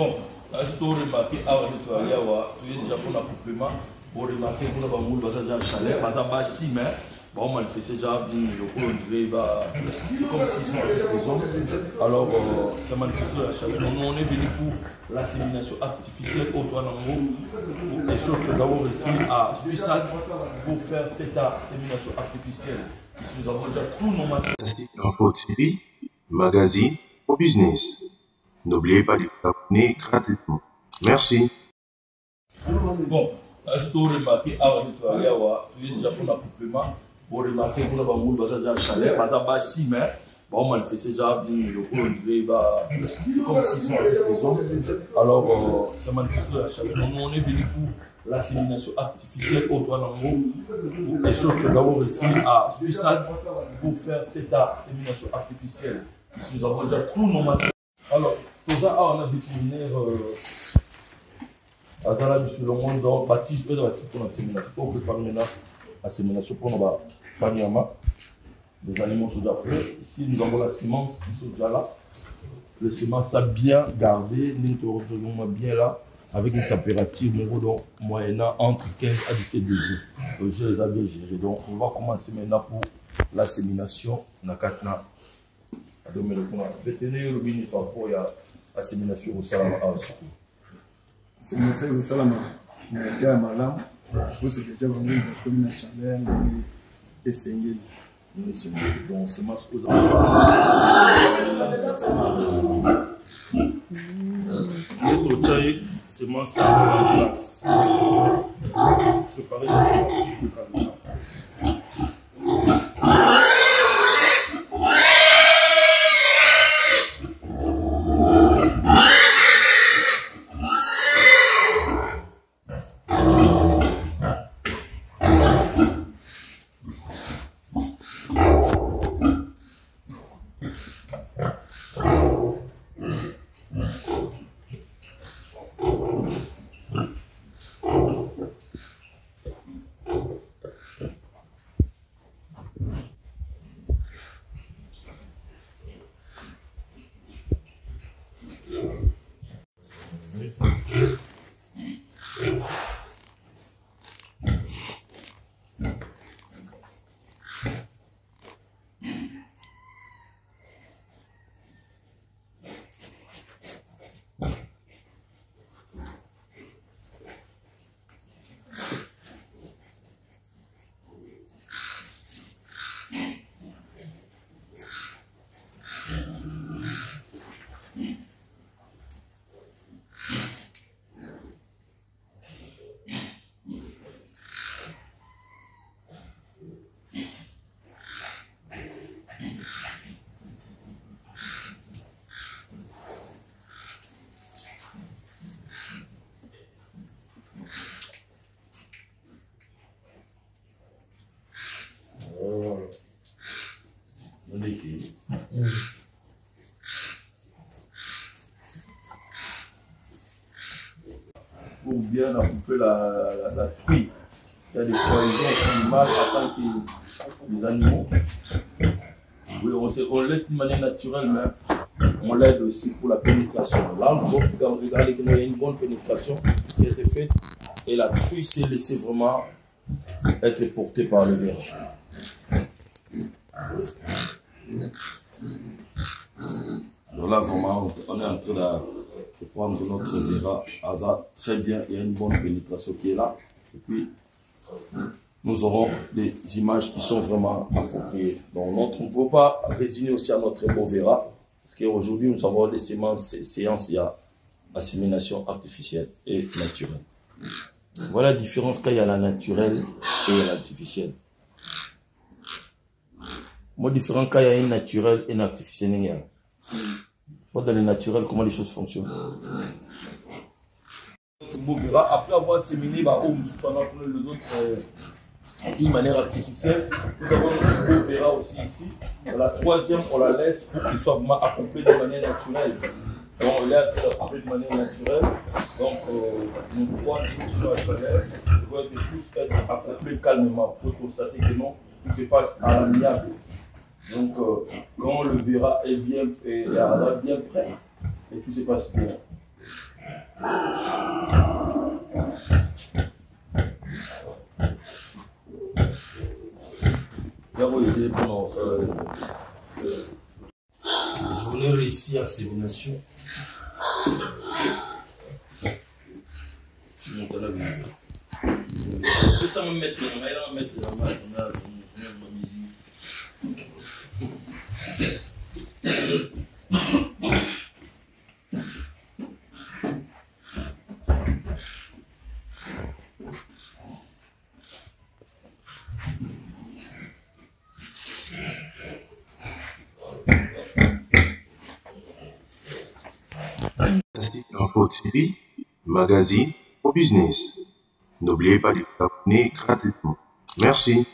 bon asi toremarke awa nde toyali awa toye déjà mpona complément boremarke mpona bamulu baza déjà chaleur baza basi mais baomanifeste déjà lokolo ondire ba comme s'ils sont avec les hommes alors c'est manifesté la chaleur on est venu pour l'assimilation artificielle au toit nango et sûr que nous avons réussi à Suissade pour faire cette assimilation artificielle. Puisque nous avons déjà tous nos matériaux. Magazine au business. N'oubliez pas de vous abonner gratuitement. Merci. bon asi toremarke awa nde toyali awa toye déjà mpona complément boremarke mpona bamulu baza déjà chaleur baza basi mais baomanifeste déjà lokolo ondire ba comme s'ils sont les hommes alors euh, c'est manifesté la donc on est venu pour l'assimilation artificielle au toit nango et sûr que nous avons réussi à Suissade pour faire cette assimilation artificielle nous avons déjà tous nos matériaux alors toza awa na vétérinaire euh, azala biso elongo donc batige oyo eza batike mpona sémination. Oyo prépare maintenant asémination mpona banyama des animaux sous après ici nous avons la semence qui déjà là. Le semence a bien gardé ndenge tozomonga bien là avec une température moko donc moyennant entre 15 à 17 degrés. Le jeu eza bien géré donc on va commencer maintenant pour l'assémination na kati na adomele kuna vétérinaire par rapport ya assémination kosalama awa sikoyo na ete ya malamu bango bakomi na chaleur ndenge esengeli Donc. Préparer la Pour bien couper la, la, la truie. Il y a des poisons les animaux. On, sait- on laisse d'une manière naturelle, mais on l'aide aussi pour la pénétration. Là, on regarder qu'il y a une bonne pénétration qui a été faite et la truie s'est laissée vraiment être portée par le verge. Donc là, vraiment, on est en train de, de prendre notre verra hasard très bien. Il y a une bonne pénétration qui est là. Et puis, nous aurons des images qui sont vraiment appropriées. Donc, on ne peut pas résigner aussi à notre beau verra. Parce qu'aujourd'hui, nous avons des séances, séances, il y a assimilation artificielle et naturelle. Voilà la différence quand il y a la naturelle et l'artificielle. Moi, différent quand il y a une naturelle et une artificielle. Il. Moi, dans le naturel, comment les choses fonctionnent. Après avoir séminé, bah, oh, les autres euh, d'une manière artificielle. Nous avons le verra aussi ici. La troisième, on la laisse pour qu'il soit vraiment accompli de manière naturelle. Donc, on l'a accompli de manière naturelle. Donc, euh, nous pouvons sur la chaleur, nous devons tous être calmement pour constater que non, tout se passe à l'amiable. Donc, euh, quand le verra est bien, est, est bien prêt, et tout se passe bien. Euh, journée réussie à talent est C'est ça, me mettre la main, mettre la main, on a la musique. Info TV, magazine au business. N'oubliez pas de vous abonner gratuitement. Merci.